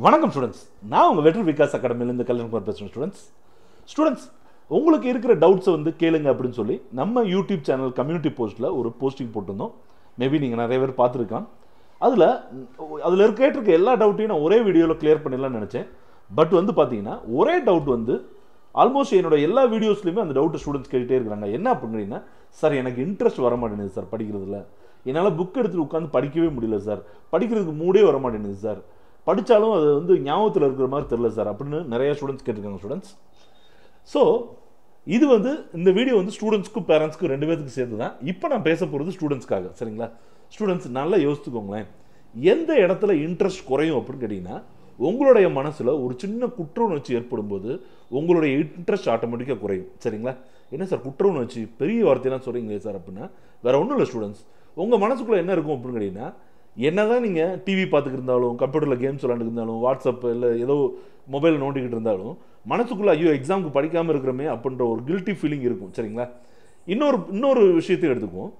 வணக்கம் ஸ்டூடெண்ட்ஸ் நான் உங்கள் வெற்றி விகாஸ் அகாடமிலேருந்து கல்யாணம் பேசுகிறேன் ஸ்டூடெண்ட்ஸ் ஸ்டூடெண்ட்ஸ் உங்களுக்கு இருக்கிற டவுட்ஸை வந்து கேளுங்க அப்படின்னு சொல்லி நம்ம யூடியூப் சேனல் கம்யூனிட்டி போஸ்ட்டில் ஒரு போஸ்டிங் போட்டிருந்தோம். மேபி நீங்கள் நிறைய பேர் பார்த்துருக்கான் அதில் அதில் இருக்க கேட்டிருக்க எல்லா டவுட்டையும் நான் ஒரே வீடியோவில் கிளியர் பண்ணிடலாம்னு நினச்சேன். பட் வந்து பார்த்தீங்கன்னா ஒரே டவுட் வந்து ஆல்மோஸ்ட் என்னோட எல்லா வீடியோஸ்லையுமே அந்த டவுட்டை ஸ்டூடெண்ட்ஸ் கேட்டுகிட்டே இருக்கிறாங்க. என்ன அப்படின்னா சார் எனக்கு இன்ட்ரெஸ்ட் வர மாட்டேங்குது சார் படிக்கிறதுல. என்னால் புக் எடுத்துகிட்டு உட்காந்து படிக்கவே முடியல சார். படிக்கிறதுக்கு மூடே வர மாட்டேங்குது சார். படித்தாலும் அது வந்து ஞாபகத்தில் இருக்கிற மாதிரி தெரில சார். அப்படின்னு நிறைய ஸ்டூடெண்ட்ஸ் கேட்டிருக்காங்க ஸ்டூடெண்ட்ஸ் ஸோ இது வந்து இந்த வீடியோ வந்து ஸ்டூடெண்ட்ஸ்க்கும் பேரண்ட்ஸ்க்கும் ரெண்டு பேருக்கு சேர்த்து தான் இப்போ நான் பேச போகிறது ஸ்டூடெண்ட்ஸ்க்காக சரிங்களா? ஸ்டூடெண்ட்ஸ் நல்லா யோசித்துக்கோங்களேன். எந்த இடத்துல இன்ட்ரெஸ்ட் குறையும் அப்படின்னு கேட்டிங்கன்னா உங்களுடைய மனசில் ஒரு சின்ன குற்ற உணர்ச்சி ஏற்படும் போது உங்களுடைய இன்ட்ரெஸ்ட் ஆட்டோமேட்டிக்காக குறையும் சரிங்களா? என்ன சார் குற்ற உணர்ச்சி பெரிய வார்த்தையெல்லாம் சொல்கிறீங்களே சார் அப்படின்னா வேறு ஒன்றும் இல்லை ஸ்டூடெண்ட்ஸ் உங்கள் மனசுக்குள்ளே என்ன இருக்கும் அப்படின்னு கேட்டிங்கன்னா என்ன தான் நீங்கள் டிவி பார்த்துக்கிட்டு இருந்தாலும் கம்ப்யூட்டரில் கேம்ஸ் விளாண்டுட்டு இருந்தாலும் வாட்ஸ்அப் இல்லை ஏதோ மொபைல் நோண்டிக்கிட்டு இருந்தாலும் மனசுக்குள்ளே ஐயோ எக்ஸாமுக்கு படிக்காமல் இருக்கிறமே அப்படின்ற ஒரு கில்ட்டி ஃபீலிங் இருக்கும் சரிங்களா? இன்னொரு இன்னொரு விஷயத்தையும் எடுத்துக்குவோம்.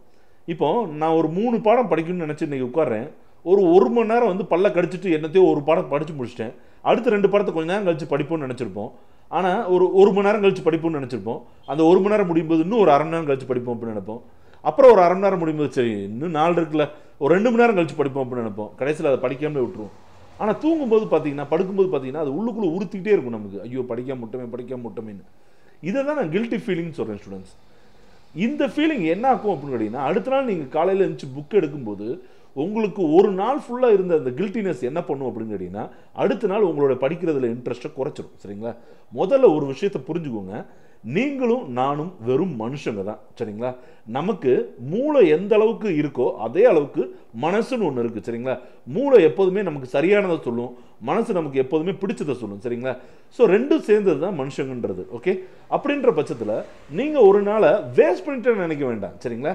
இப்போ நான் ஒரு மூணு பாடம் படிக்கணும்னு நினச்சி இன்றைக்கி உட்கார்றேன். ஒரு ஒரு மணி நேரம் வந்து பல்ல கடிச்சிட்டு என்னத்தையோ ஒரு பாடம் படித்து முடிச்சிட்டேன். அடுத்த ரெண்டு பாடத்தை கொஞ்ச நேரம் கழித்து படிப்போம்னு நினச்சிருப்போம். ஆனால் ஒரு ஒரு மணி நேரம் கழிச்சு படிப்போம்னு நினச்சிருப்போம். அந்த ஒரு மணி நேரம் முடியும் போது இன்னும் ஒரு அரை மணி நேரம் கழிச்சு படிப்போம் அப்படின்னு நினைப்போம். அப்புறம் ஒரு அரை மணி நேரம் முடியும் போது சரி இன்னும் நாள் இருக்குல்ல. ஒரு ரெண்டு மணி நேரம் கழிச்சு படிப்போம் அப்படின்னு நினைப்போம். கடைசியில் அதை படிக்காமலே விட்டுருவோம். ஆனால் தூங்கும்போது பார்த்தீங்கன்னா படுக்கும்போது பார்த்தீங்கன்னா அது உள்ளுக்குள்ளே உறுத்திக்கிட்டே இருக்கும் நமக்கு. ஐயோ படிக்காம முட்டமே படிக்காம முட்டமேன்னு இதை தான் நான் கில்ட்டி ஃபீலிங்னு சொல்கிறேன் ஸ்டூடெண்ட்ஸ் இந்த ஃபீலிங் என்ன ஆகும் அப்படின்னு கேட்டிங்கன்னா அடுத்த நாள் நீங்கள் காலையில் இருந்துச்சு புக் எடுக்கும்போது உங்களுக்கு ஒரு நாள் ஃபுல்லாக இருந்த அந்த கில்ட்டினஸ் என்ன பண்ணும் அப்படின்னு கேட்டிங்கன்னா அடுத்த நாள் உங்களோட படிக்கிறதுல இன்ட்ரெஸ்ட்டை குறைச்சிரும். சரிங்களா? முதல்ல ஒரு விஷயத்தை புரிஞ்சுக்கோங்க. நீங்களும் நானும் வெறும் மனுஷங்க தான். சரிங்களா? நமக்கு மூளை எந்த அளவுக்கு இருக்கோ அதே அளவுக்கு மனசுன்னு ஒன்று இருக்குது சரிங்களா? மூளை எப்போதுமே நமக்கு சரியானதை சொல்லும் மனசு நமக்கு எப்போதுமே பிடிச்சதை சொல்லும் சரிங்களா? ஸோ ரெண்டும் சேர்ந்தது தான் மனுஷங்கன்றது ஓகே அப்படின்ற பட்சத்தில் நீங்கள் ஒரு நாளை வேஸ்ட் பண்ணிட்டேன்னு நினைக்க வேண்டாம் சரிங்களா?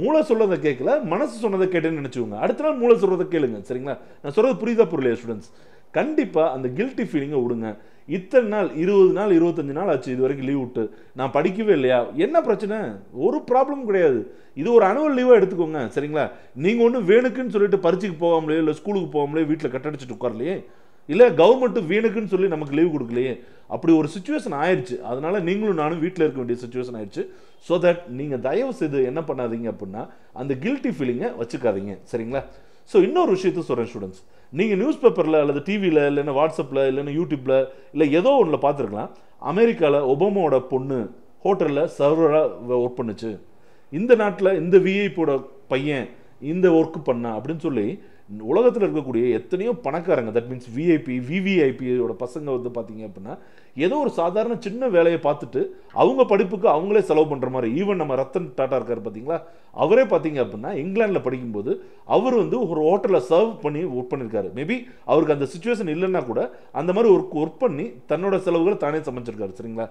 மூளை சொல்றதை கேட்கல மனசு சொன்னதை கேட்டேன்னு நினச்சிக்கோங்க. அடுத்த நாள் மூளை சொல்றதை கேளுங்க சரிங்களா? நான் சொல்றது புரியுதா புரியலையா ஸ்டூடெண்ட்ஸ் கண்டிப்பாக அந்த கில்ட்டி ஃபீலிங்கை விடுங்க. இத்தனை நாள் இருபது நாள் இருபத்தஞ்சி நாள் ஆச்சு இது வரைக்கும் லீவ் விட்டு. நான் படிக்கவே இல்லையா? என்ன பிரச்சனை? ஒரு ப்ராப்ளமும் கிடையாது. இது ஒரு அனுவல் லீவாக எடுத்துக்கோங்க சரிங்களா? நீங்கள் ஒன்றும் வேணுக்குன்னு சொல்லிட்டு பரிச்சுக்கு போகாமலையோ இல்லை ஸ்கூலுக்கு போகாமலையோ வீட்டில் கட்டடிச்சிட்டு உட்காரலையே? இல்லை கவர்மெண்ட்டு வேணுக்குன்னு சொல்லி நமக்கு லீவ் கொடுக்கலையே? அப்படி ஒரு சுச்சுவேஷன் ஆயிடுச்சு அதனால் நீங்களும் நானும் வீட்டில் இருக்க வேண்டிய சுச்சுவேஷன் ஆயிடுச்சு ஸோ தட் நீங்கள் தயவு செய்து என்ன பண்ணாதீங்க அப்படின்னா அந்த கில்ட்டி ஃபீலிங்கை வச்சுக்காதீங்க சரிங்களா? ஸோ இன்னொரு விஷயத்த சொல்கிறேன் ஸ்டூடெண்ட்ஸ் நீங்கள் நியூஸ் பேப்பரில் அல்லது டிவியில் இல்லைன்னா வாட்ஸ்அப்பில் இல்லைன்னா யூடியூப்பில் இல்லை ஏதோ ஒன்றில் பார்த்துருக்கலாம். அமெரிக்காவில் ஒபாமாவோட பொண்ணு ஹோட்டலில் சர்வராக ஒர்க் பண்ணுச்சு. இந்த நாட்டில் இந்த விஐபியோட பையன் இந்த ஒர்க் பண்ணா அப்படின்னு சொல்லி உலகத்தில் இருக்கக்கூடிய எத்தனையோ பணக்காரங்க தட் மீன்ஸ் விஐபி விவிஐபியோட பசங்க வந்து பார்த்தீங்க அப்படின்னா ஏதோ ஒரு சாதாரண சின்ன வேலையை பார்த்துட்டு அவங்க படிப்புக்கு அவங்களே செலவு பண்ணுற மாதிரி ஈவன் நம்ம ரத்தன் டாட்டா இருக்கார் பார்த்தீங்களா அவரே பார்த்தீங்க அப்படின்னா இங்கிலாந்தில் படிக்கும்போது அவர் வந்து ஒரு ஹோட்டலில் சர்வ் பண்ணி ஒர்க் பண்ணியிருக்காரு மேபி அவருக்கு அந்த சுச்சுவேஷன் இல்லைன்னா கூட அந்த மாதிரி ஒர்க் ஒர்க் பண்ணி தன்னோட செலவுகளை தானே சமைச்சிருக்காரு சரிங்களா?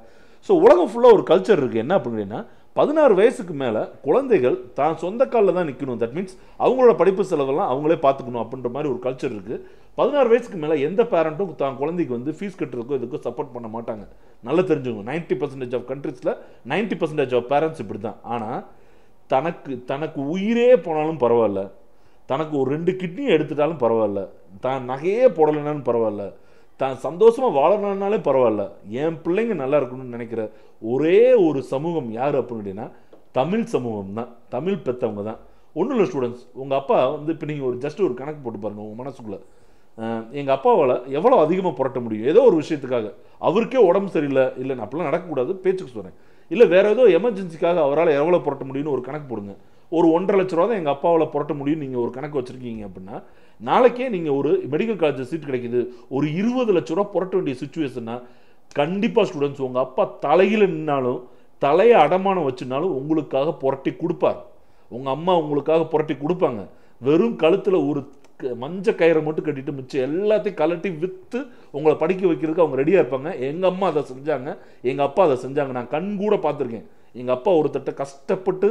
ஸோ உலகம் ஃபுல்லாக ஒரு கல்ச்சர் இருக்குது என்ன அப்படின்னா பதினாறு வயசுக்கு மேலே குழந்தைகள் தான் சொந்த காலில் தான் நிற்கணும் தட் மீன்ஸ் அவங்களோட படிப்பு செலவெல்லாம் அவங்களே பார்த்துக்கணும் அப்படின்ற மாதிரி ஒரு கல்ச்சர் இருக்குது பதினாறு வயசுக்கு மேலே எந்த பேரண்ட்டும் தான் குழந்தைக்கு வந்து ஃபீஸ் கட்டுறதுக்கோ இதுக்கோ சப்போர்ட் பண்ண மாட்டாங்க. நல்லா தெரிஞ்சுங்க நைன்ட்டி பர்சன்டேஜ் ஆஃப் கண்ட்ரீஸில் நைன்ட்டி பர்சன்டேஜ் ஆஃப் பேரண்ட்ஸ் இப்படி தான் ஆனால் தனக்கு தனக்கு உயிரே போனாலும் பரவாயில்ல. தனக்கு ஒரு ரெண்டு கிட்னியும் எடுத்துட்டாலும் பரவாயில்ல. தான் நகையே போடலைனாலும் பரவாயில்ல. தான் சந்தோஷமாக வாழணும்னாலே பரவாயில்ல. என் பிள்ளைங்க நல்லா இருக்கணும்னு நினைக்கிற ஒரே ஒரு சமூகம் யார் அப்படின்னு கேட்டிங்கன்னா தமிழ் சமூகம் தான். தமிழ் பெற்றவங்க தான். ஒன்றும் இல்லை ஸ்டூடெண்ட்ஸ் உங்கள் அப்பா வந்து இப்போ நீங்கள் ஒரு ஜஸ்ட் ஒரு கணக்கு போட்டு பாருங்கள் உங்கள் மனசுக்குள்ளே. எங்கள் அப்பாவால் எவ்வளோ அதிகமாக புரட்ட முடியும்? ஏதோ ஒரு விஷயத்துக்காக. அவருக்கே உடம்பு சரியில்லை. இல்லை நான் அப்படிலாம் நடக்கக்கூடாது. பேச்சுக்கு சொல்கிறேன் இல்லை வேறு ஏதோ எமர்ஜென்சிக்காக அவரால் எவ்வளோ புரட்ட முடியும்னு ஒரு கணக்கு போடுங்க. ஒரு ஒன்றரை லட்ச ரூபா தான் எங்கள் அப்பாவில் புரட்ட முடியும் நீங்கள் ஒரு கணக்கு வச்சுருக்கீங்க அப்படின்னா நாளைக்கே நீங்கள் ஒரு மெடிக்கல் காலேஜில் சீட் கிடைக்குது. ஒரு இருபது லட்ச ரூபா புரட்ட வேண்டிய சுச்சுவேஷன்னா கண்டிப்பாக ஸ்டூடெண்ட்ஸ் உங்கள் அப்பா தலையில் நின்னாலும் தலையை அடமானம் வச்சுனாலும் உங்களுக்காக புரட்டி கொடுப்பார். உங்கள் அம்மா உங்களுக்காக புரட்டி கொடுப்பாங்க. வெறும் கழுத்தில் ஒரு மஞ்ச கயிறை மட்டும் கட்டிட்டு மிச்சம் எல்லாத்தையும் கலட்டி விற்று உங்களை படிக்க வைக்கிறதுக்கு அவங்க ரெடியாக இருப்பாங்க. எங்கள் அம்மா அதை செஞ்சாங்க எங்கள் அப்பா அதை செஞ்சாங்க. நான் கண் கூட பார்த்துருக்கேன். எங்கள் அப்பா ஒருத்தட்ட கஷ்டப்பட்டு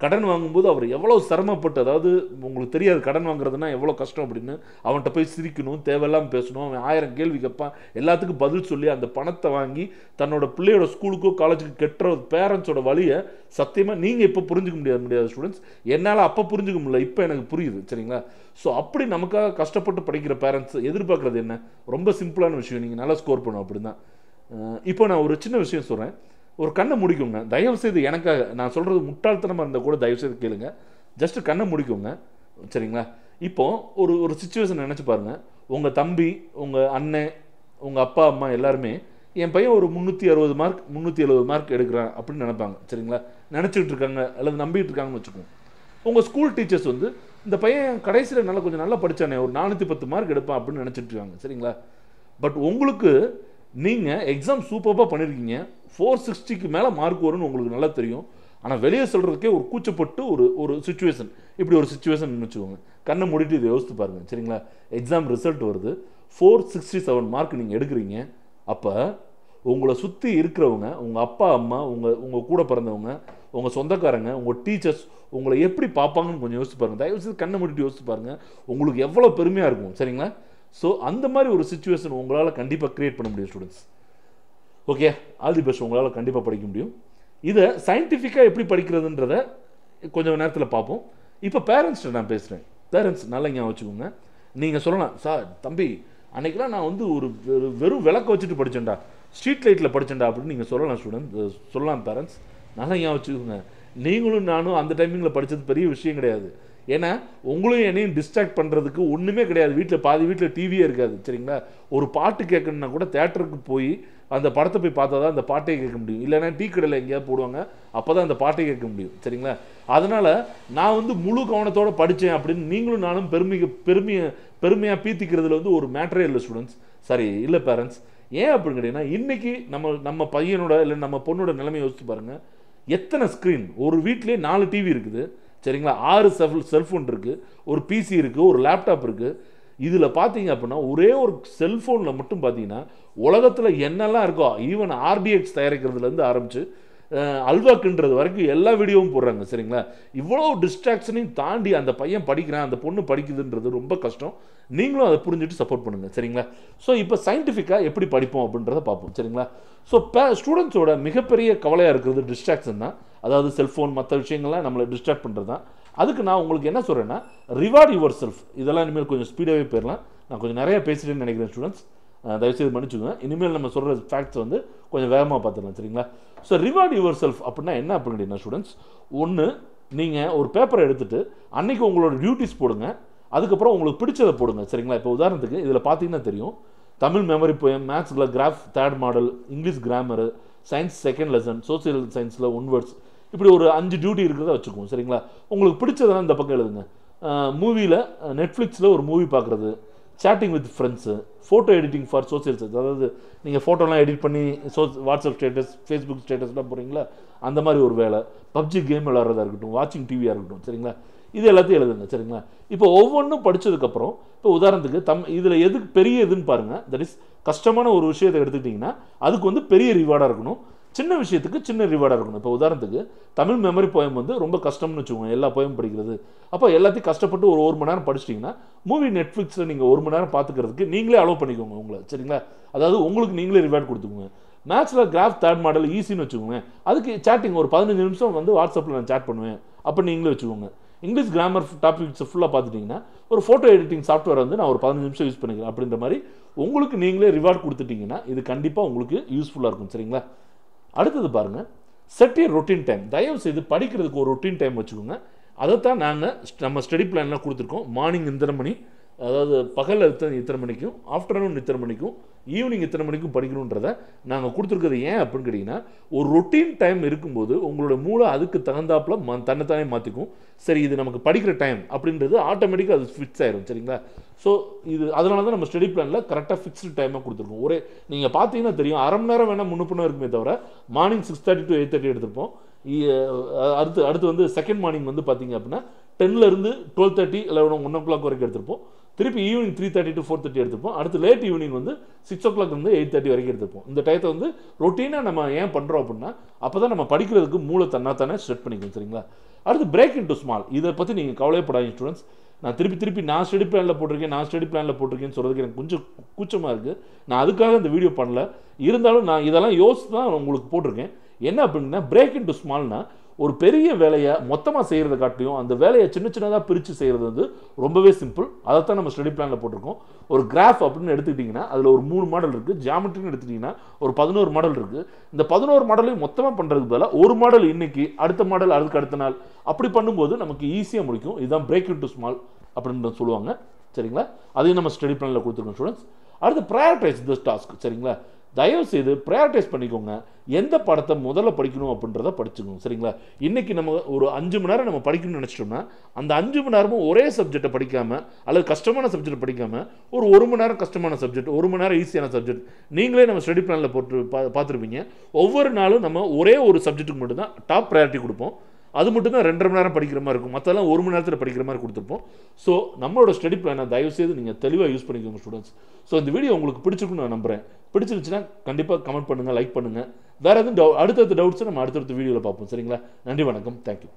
கடன் வாங்கும்போது அவர் எவ்வளோ சிரமப்பட்டு அதாவது உங்களுக்கு தெரியாது கடன் வாங்குறதுனா எவ்வளோ கஷ்டம் அப்படின்னு அவன்கிட்ட போய் சிரிக்கணும் தேவையில்லாமல் பேசணும் அவன் ஆயிரம் கேள்வி கேட்பான் எல்லாத்துக்கும் பதில் சொல்லி அந்த பணத்தை வாங்கி தன்னோட பிள்ளையோட ஸ்கூலுக்கோ காலேஜுக்கு கெட்டுற பேரண்ட்ஸோட வழியை சத்தியமாக நீங்கள் இப்போ புரிஞ்சுக்க முடியாது முடியாது ஸ்டூடெண்ட்ஸ் என்னால் அப்போ புரிஞ்சுக்க முடியல இப்போ எனக்கு புரியுது சரிங்களா? ஸோ அப்படி நமக்காக கஷ்டப்பட்டு படிக்கிற பேரண்ட்ஸ் எதிர்பார்க்குறது என்ன? ரொம்ப சிம்பிளான விஷயம் நீங்கள் நல்லா ஸ்கோர் பண்ணும் அப்படின்னு தான் இப்போ நான் ஒரு சின்ன விஷயம் சொல்கிறேன் ஒரு கண்ணை முடிக்குங்க. தயவுசெய்து எனக்கு எனக்காக நான் சொல்கிறது முட்டாள்தனமாக இருந்தால் கூட தயவு செய்து கேளுங்க. ஜஸ்ட்டு கண்ணை முடிக்குங்க. சரிங்களா? இப்போ ஒரு ஒரு சுச்சுவேஷன் நினச்சி பாருங்கள் உங்கள் தம்பி உங்கள் அண்ணன் உங்கள் அப்பா அம்மா எல்லாருமே என் பையன் ஒரு முந்நூற்றி அறுபது மார்க் முந்நூற்றி எழுபது மார்க் எடுக்கிறான் அப்படின்னு நினைப்பாங்க. சரிங்களா? நினச்சிக்கிட்டு இருக்காங்க அல்லது நம்பிட்டு இருக்காங்கன்னு வச்சுக்கோங்க உங்கள் ஸ்கூல் டீச்சர்ஸ் வந்து இந்த பையன் கடைசியில் நல்லா கொஞ்சம் நல்லா படிச்சானே ஒரு நானூற்றி பத்து மார்க் எடுப்பான் அப்படின்னு நினச்சிட்டு இருக்காங்க. சரிங்களா? பட் உங்களுக்கு நீங்கள் எக்ஸாம் சூப்பராக பண்ணியிருக்கீங்க ஃபோர் சிக்ஸ்டிக்கு மேலே மார்க் வரும்னு உங்களுக்கு நல்லா தெரியும். ஆனால் வெளியே சொல்கிறதுக்கே ஒரு கூச்சப்பட்டு ஒரு ஒரு சுச்சுவேஷன் இப்படி ஒரு சுச்சுவேஷன் வச்சுக்கோங்க. கண்ணை மூடிட்டு இதை யோசித்து பாருங்கள் சரிங்களா? எக்ஸாம் ரிசல்ட் வருது. ஃபோர் சிக்ஸ்டி செவன் மார்க் நீங்கள் எடுக்கிறீங்க. அப்போ உங்களை சுற்றி இருக்கிறவங்க உங்கள் அப்பா அம்மா உங்கள் உங்கள் கூட பிறந்தவங்க உங்கள் சொந்தக்காரங்க உங்கள் டீச்சர்ஸ் உங்களை எப்படி பார்ப்பாங்கன்னு கொஞ்சம் யோசிச்சு பாருங்கள் தயவு செய்து கண்ணை மூடிட்டு யோசிச்சு பாருங்கள் உங்களுக்கு எவ்வளோ பெருமையாக இருக்கும். சரிங்களா? ஸோ அந்த மாதிரி ஒரு சுச்சுவேஷன் உங்களால் கண்டிப்பாக க்ரியேட் பண்ண முடியும் students okay all the best உங்களால் கண்டிப்பாக படிக்க முடியும். இதை சயின்டிஃபிக்காக எப்படி படிக்கிறதுன்றத கொஞ்சம் நேரத்தில் பார்ப்போம். இப்போ பேரண்ட்ஸ்கிட்ட நான் பேசுகிறேன் பேரண்ட்ஸ் நல்லா ஞாபகம் வச்சுக்கோங்க. நீங்கள் சொல்லலாம் சார் தம்பி அன்றைக்கெலாம் நான் வந்து ஒரு வெறும் விளக்க வச்சுட்டு படித்தேன்டா ஸ்ட்ரீட் லைட்டில் படித்தேன்டா அப்படின்னு நீங்கள் சொல்லலாம் ஸ்டூடெண்ட் சொல்லலாம் பேரண்ட்ஸ் நல்லா ஞாபகம் வச்சுக்கோங்க. நீங்களும் நானும் அந்த டைமிங்கில் படித்தது பெரிய விஷயம் கிடையாது. ஏன்னா உங்களையும் என்னையும் டிஸ்ட்ராக்ட் பண்ணுறதுக்கு ஒன்றுமே கிடையாது. வீட்டில் பாதி வீட்டில் டிவியே இருக்காது சரிங்களா? ஒரு பாட்டு கேட்கணுன்னா கூட தேட்டருக்கு போய் அந்த படத்தை போய் பார்த்தா தான் அந்த பாட்டை கேட்க முடியும். இல்லைன்னா டீ கடையில் எங்கேயாவது போடுவாங்க அப்போ தான் அந்த பாட்டை கேட்க முடியும் சரிங்களா? அதனால் நான் வந்து முழு கவனத்தோடு படித்தேன் அப்படின்னு நீங்களும் நானும் பெருமை பெருமையை பெருமையாக பீத்திக்கிறதுல வந்து ஒரு மேட்ரே இல்லை ஸ்டூடெண்ட்ஸ் சரி இல்லை பேரண்ட்ஸ் ஏன் அப்படின்னு கேட்டிங்கன்னா இன்றைக்கி நம்ம நம்ம பையனோட இல்லை நம்ம பொண்ணோட நிலைமையை யோசிச்சு பாருங்கள் எத்தனை ஸ்க்ரீன் ஒரு வீட்லேயே நாலு டிவி இருக்குது. சரிங்களா? ஆறு செல் செல்ஃபோன் இருக்குது ஒரு பிசி இருக்குது ஒரு லேப்டாப் இருக்குது இதில் பார்த்தீங்க அப்படின்னா ஒரே ஒரு செல்ஃபோனில் மட்டும் பார்த்தீங்கன்னா உலகத்தில் என்னெல்லாம் இருக்கோ ஈவன் ஆர்டிஎக்ஸ் தயாரிக்கிறதுலேருந்து ஆரம்பித்து அல்வாக்குன்றது வரைக்கும் எல்லா வீடியோவும் போடுறாங்க சரிங்களா? இவ்வளோ டிஸ்ட்ராக்ஷனையும் தாண்டி அந்த பையன் படிக்கிறான் அந்த பொண்ணு படிக்குதுன்றது ரொம்ப கஷ்டம். நீங்களும் அதை புரிஞ்சுட்டு சப்போர்ட் பண்ணுங்கள் சரிங்களா? ஸோ இப்போ சயின்டிஃபிக்காக எப்படி படிப்போம் அப்படின்றத பார்ப்போம் சரிங்களா? ஸோ பே ஸ்டூடெண்ட்ஸோட மிகப்பெரிய கவலையாக இருக்கிறது டிஸ்ட்ராக்ஷன் தான். அதாவது செல்ஃபோன் மற்ற விஷயங்கள்லாம் நம்மளை டிஸ்ட்ராக்ட் பண்ணுறது தான் அதுக்கு நான் உங்களுக்கு என்ன சொல்கிறேன்னா ரிவார்ட் யுவர் செல்ஃப் இதெல்லாம் இனிமேல் கொஞ்சம் ஸ்பீடாகவே போயிடலாம். நான் கொஞ்சம் நிறைய பேசிட்டேன்னு நினைக்கிறேன் ஸ்டூடெண்ட்ஸ் தயவுசெய்து மன்னிச்சுக்கோங்க. இனிமேல் நம்ம சொல்கிற ஃபேக்ட்ஸ் வந்து கொஞ்சம் வேகமாக பார்த்துடலாம் சரிங்களா? ஸோ ரிவார்ட் யுவர் செல்ஃப் அப்படின்னா என்ன அப்படின்னா ஸ்டூடெண்ட்ஸ் ஒன்று நீங்கள் ஒரு பேப்பரை எடுத்துட்டு அன்றைக்கி உங்களோட டியூட்டிஸ் போடுங்க. அதுக்கப்புறம் உங்களுக்கு பிடிச்சதை போடுங்க சரிங்களா? இப்போ உதாரணத்துக்கு இதில் பார்த்தீங்கன்னா தெரியும். Tamil memory poem மேத்ஸில் graph third model English grammar science second lesson social சயின்ஸில் ஒன் வேர்ட்ஸ் இப்படி ஒரு அஞ்சு டியூட்டி இருக்கிறத வச்சுக்குவோம் சரிங்களா? உங்களுக்கு பிடிச்சதெல்லாம் இந்த பக்கம் எழுதுங்க. மூவியில் நெட்ஃப்ளிக்ஸில் ஒரு மூவி பார்க்குறது. Chatting with friends photo editing for social search அதாவது நீங்கள் ஃபோட்டோலாம் எடிட் பண்ணி சோ வாட்ஸ்அப் ஸ்டேட்டஸ் ஃபேஸ்புக் ஸ்டேட்டஸ்லாம் போகிறீங்களா அந்த மாதிரி ஒரு வேலை. பப்ஜி கேம் விளாட்றதா இருக்கட்டும் வாட்சிங் டிவியாக இருக்கட்டும் சரிங்களா? இது எல்லாத்தையும் எழுதுங்க சரிங்களா? இப்போ ஒவ்வொன்றும் படிச்சதுக்கப்புறம் இப்போ உதாரணத்துக்கு தம் இதில் எதுக்கு பெரிய இதுன்னு பாருங்கள் தட் இஸ் கஷ்டமான ஒரு விஷயத்தை எடுத்துக்கிட்டிங்கன்னா அதுக்கு வந்து பெரிய ரிவார்டாக இருக்கணும். சின்ன விஷயத்துக்கு சின்ன ரிவார்டாக இருக்கணும். இப்போ உதாரணத்துக்கு தமிழ் மெமரி போயம் வந்து ரொம்ப கஷ்டம்னு வச்சுக்கோங்க எல்லா போயம் படிக்கிறது. அப்போ எல்லாத்தையும் கஷ்டப்பட்டு ஒரு ஒரு மணி நேரம் படிச்சிட்டிங்கன்னா மூவி நெட்ஃப்ளிக்ஸில் நீங்கள் ஒரு மணி நேரம் பார்த்துக்கிறதுக்கு நீங்களே அலோவ் பண்ணிக்கோங்க உங்களை சரிங்களா? அதாவது உங்களுக்கு நீங்களே ரிவார்ட் கொடுத்துக்கோங்க. மேட்ச்சில் கிராஃப் தேர்ட் மாடல் ஈஸின்னு வச்சுக்கோங்க. அதுக்கு சேட்டிங் ஒரு பதினஞ்சு நிமிஷம் வந்து வாட்ஸ்அப்பில் நான் சேட் பண்ணுவேன். அப்போ நீங்களே வச்சுக்கோங்க. இங்கிலீஷ் கிராமர் டாபிக்ஸ் ஃபுல்லாக பார்த்துட்டிங்கன்னா ஒரு ஃபோட்டோ எடிட்டிங் சாஃப்ட்வேர் வந்து நான் ஒரு பதினஞ்சு நிமிஷம் யூஸ் பண்ணிக்கிறேன். அப்படின்ற மாதிரி உங்களுக்கு நீங்களே ரிவார்ட் கொடுத்துட்டிங்கன்னா இது கண்டிப்பாக உங்களுக்கு யூஸ்ஃபுல்லாக இருக்கும் சரிங்களா? அடுத்தது பாருங்கள் செட் ஏ ரொட்டீன் டைம் தயவு செய்து படிக்கிறதுக்கு ஒரு ரொட்டீன் டைம் வச்சுக்கோங்க. அதைத்தான் நாங்கள் நம்ம ஸ்டடி பிளான்லாம் கொடுத்துருக்கோம். மார்னிங் இத்தனை மணி அதாவது பகலில் இத்தனை இத்தனை மணிக்கும் ஆஃப்டர்நூன் இத்தனை மணிக்கும் ஈவினிங் இத்தனை மணிக்கும் படிக்கணுன்றதை நாங்கள் கொடுத்துருக்கறது ஏன் அப்படின்னு கேட்டிங்கன்னா ஒரு ரொட்டீன் டைம் இருக்கும்போது உங்களோட மூளை அதுக்கு தகுந்தாப்புல ம தன்னைத்தானே மாற்றிக்கும் சரி இது நமக்கு படிக்கிற டைம் அப்படின்றது ஆட்டோமேட்டிக்காக அது ஃபிக்ஸ் ஆயிரும் சரிங்களா? ஸோ இது அதனால தான் நம்ம ஸ்டடி பிளானில் கரெக்டாக ஃபிக்ஸ்டு டைமாக கொடுத்துருக்கோம். ஒரே நீங்கள் பார்த்தீங்கன்னா தெரியும் அரை மணி நேரம் வேணால் முன்னுப்புணம் இருக்குமே தவிர morning six thirty to eight thirty எடுத்திருப்போம். அடுத்து அடுத்து வந்து செகண்ட் மார்னிங் வந்து பார்த்தீங்க அப்படின்னா டென்லேருந்து டுவெல் தேர்ட்டி இல்லை ஒன் ஓ கிளாக் வரைக்கும் எடுத்திருப்போம். திருப்பி evening three thirty to four thirty எடுத்துப்போம். அடுத்து லேட் ஈவினிங் வந்து சிக்ஸ் ஓ கிளாக் வந்து எயிட் தேர்ட்டி வரைக்கும் எடுத்துப்போம். இந்த டயத்தை வந்து ரொட்டீனாக நம்ம ஏன் பண்ணுறோம் அப்படின்னா அப்போ தான் நம்ம படிக்கிறதுக்கு மூளை தன்னாத்தானே செட் பண்ணிக்கணும் சரிங்களா? அடுத்து பிரேக் இன்டு ஸ்மால் இதை பற்றி நீங்கள் கவலைப்படாதீங்க ஸ்டூடெண்ட்ஸ் நான் திருப்பி திருப்பி நான் ஸ்டடி பிளானில் போட்டிருக்கேன் நான் ஸ்டடி பிளானில் போட்டிருக்கேன்னு சொல்கிறதுக்கு எனக்கு கொஞ்சம் கூச்சமாக இருக்குது நான் அதுக்காக இந்த வீடியோ பண்ணல. இருந்தாலும் நான் இதெல்லாம் யோசித்து தான் உங்களுக்கு போட்டிருக்கேன். என்ன அப்படின்னா பிரேக் இன்டு ஸ்மால்னா ஒரு பெரிய வேலையை மொத்தமாக செய்கிறத காட்டியும் அந்த வேலையை சின்ன சின்னதாக பிரித்து செய்கிறது வந்து ரொம்பவே சிம்பிள் அதைத்தான் நம்ம ஸ்டடி பிளானில் போட்டிருக்கோம். ஒரு கிராஃப் அப்படின்னு எடுத்துக்கிட்டிங்கன்னா அதில் ஒரு மூணு மாடல் இருக்குது ஜாமெட்ரின்னு எடுத்துக்கிட்டிங்கன்னா ஒரு பதினோரு மாடல் இருக்குது இந்த பதினோரு மாடலையும் மொத்தமாக பண்ணுறதுக்கு பதிலாக ஒரு மாடல் இன்றைக்கி அடுத்த மாடல் அதுக்கு அடுத்த நாள். அப்படி பண்ணும்போது நமக்கு ஈஸியாக முடிக்கும். இதுதான் பிரேக் இன் டு ஸ்மால் அப்படின்னு சொல்லுவாங்க. சரிங்களா? அதையும் நம்ம ஸ்டடி பிளானில் கொடுத்துருக்கோம் ஸ்டூடெண்ட்ஸ் அடுத்து ப்ரையாரிட்டைஸ் திஸ் டாஸ்க் சரிங்களா? தயவுசெய்து ப்ரையாரிட்டைஸ் பண்ணிக்கோங்க. எந்த படத்தை முதல்ல படிக்கணும் அப்படின்றத படிச்சுக்கணும் சரிங்களா? இன்றைக்கி நம்ம ஒரு அஞ்சு மணி நேரம் நம்ம படிக்கணும்னு நினச்சிட்டோம்னா அந்த அஞ்சு மணி நேரமும் ஒரே சப்ஜெக்டை படிக்காமல் அல்லது கஷ்டமான சப்ஜெக்ட் படிக்காமல் ஒரு ஒரு மணி நேரம் கஷ்டமான சப்ஜெக்ட் ஒரு மணி நேரம் ஈஸியான சப்ஜெக்ட் நீங்களே நம்ம ஸ்டடி பிளானில் போட்டு பா பார்த்துருப்பீங்க. ஒவ்வொரு நாளும் நம்ம ஒரே ஒரு சப்ஜெக்ட்டுக்கு மட்டும்தான் டாப் ப்ரையாரிட்டி கொடுப்போம். அது மட்டும் தான் ரெண்டரை மணி நேரம் படிக்கிற மாதிரி இருக்கும். மற்றெல்லாம் ஒரு மணி நேரத்தில் படிக்கிற மாதிரி கொடுத்துருப்போம் ஸோ நம்மளோட ஸ்டடி பிளானை தயவுசெய்து நீங்கள் தெளிவாக யூஸ் பண்ணிக்கோங்க ஸ்டூடெண்ட்ஸ் ஸோ இந்த வீடியோ உங்களுக்கு பிடிச்சிருக்குன்னு நான் நம்புறேன். பிடிச்சிருந்துச்சுன்னா கண்டிப்பாக கமெண்ட் பண்ணுங்கள் லைக் பண்ணுங்கள் வேறு எதுவும் டவு அடுத்தடுத்த டவுட்ஸை நம்ம அடுத்தடுத்த வீடியோவில் பார்ப்போம். சரிங்களா? நன்றி வணக்கம். தேங்க்யூ